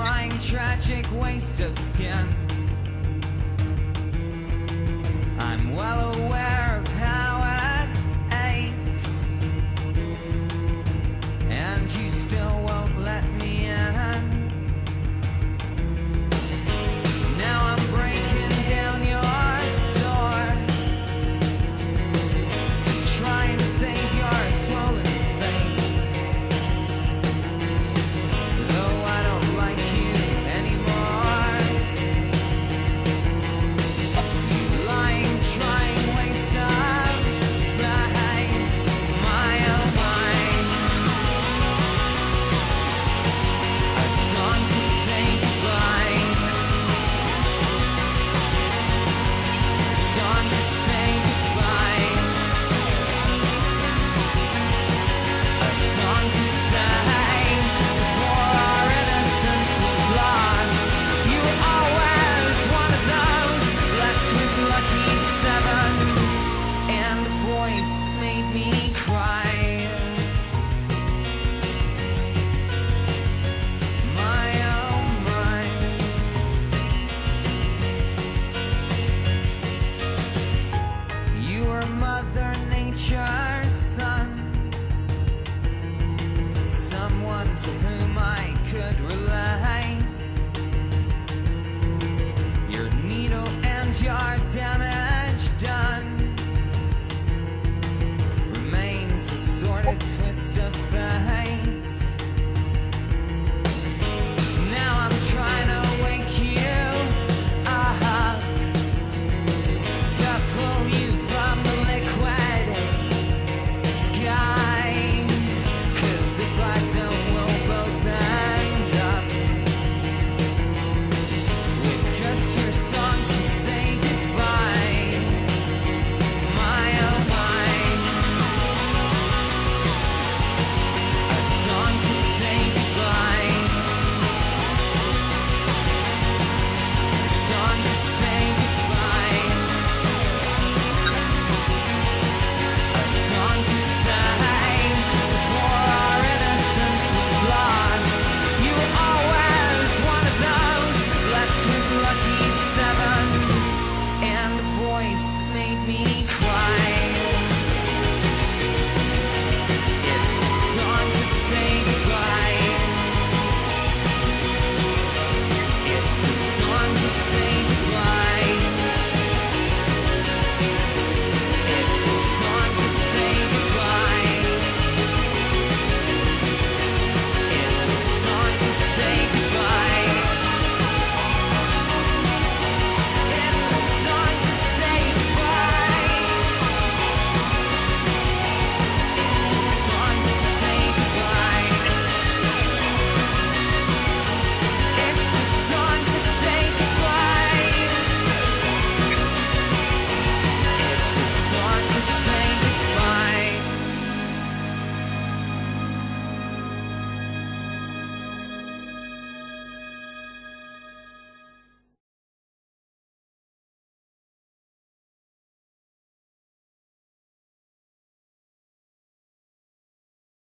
crying tragic waste of skin. I'm well aware of how it aches. And you still someone to whom I could relate. Your needle and your damage done Remains a sort of twist of fate